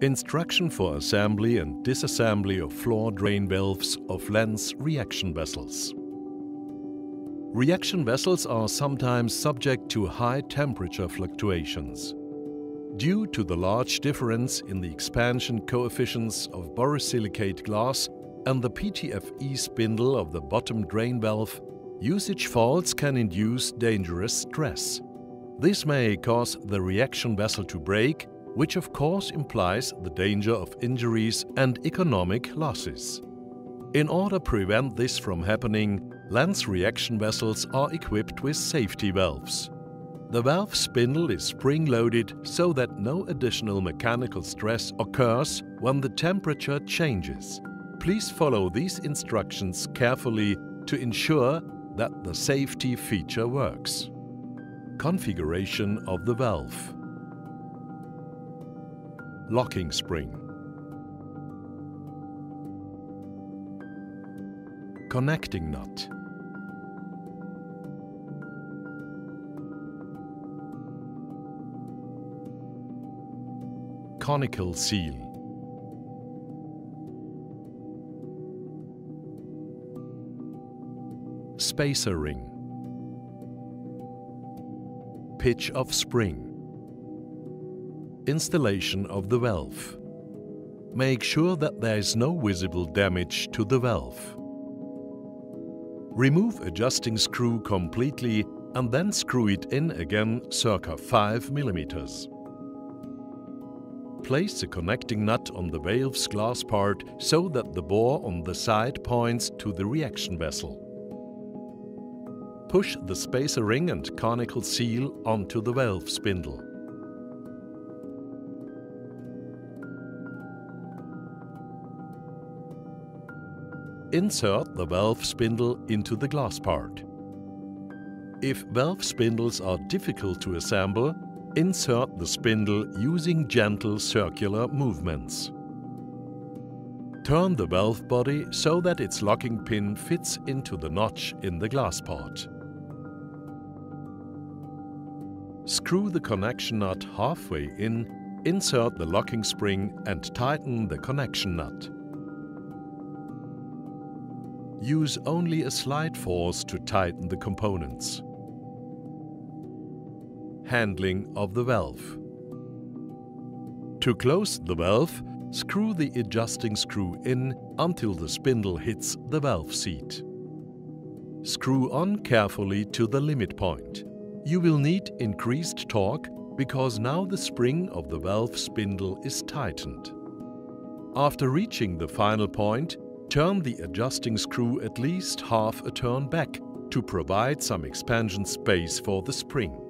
Instruction for assembly and disassembly of floor drain valves of Lenz reaction vessels. Reaction vessels are sometimes subject to high temperature fluctuations. Due to the large difference in the expansion coefficients of borosilicate glass and the PTFE spindle of the bottom drain valve, usage faults can induce dangerous stress. This may cause the reaction vessel to break which of course implies the danger of injuries and economic losses. In order to prevent this from happening, Lenz reaction vessels are equipped with safety valves. The valve spindle is spring-loaded so that no additional mechanical stress occurs when the temperature changes. Please follow these instructions carefully to ensure that the safety feature works. Configuration of the valve locking spring. Connecting nut. Conical seal. Spacer ring. Pitch of spring. Installation of the valve. Make sure that there is no visible damage to the valve. Remove adjusting screw completely and then screw it in again circa 5 mm. Place the connecting nut on the valve's glass part so that the bore on the side points to the reaction vessel. Push the spacer ring and conical seal onto the valve spindle. Insert the valve spindle into the glass part. If valve spindles are difficult to assemble, insert the spindle using gentle circular movements. Turn the valve body so that its locking pin fits into the notch in the glass part. Screw the connection nut halfway in, insert the locking spring and tighten the connection nut. Use only a slight force to tighten the components. Handling of the valve. To close the valve, screw the adjusting screw in until the spindle hits the valve seat. Screw on carefully to the limit point. You will need increased torque because now the spring of the valve spindle is tightened. After reaching the final point, Turn the adjusting screw at least half a turn back to provide some expansion space for the spring.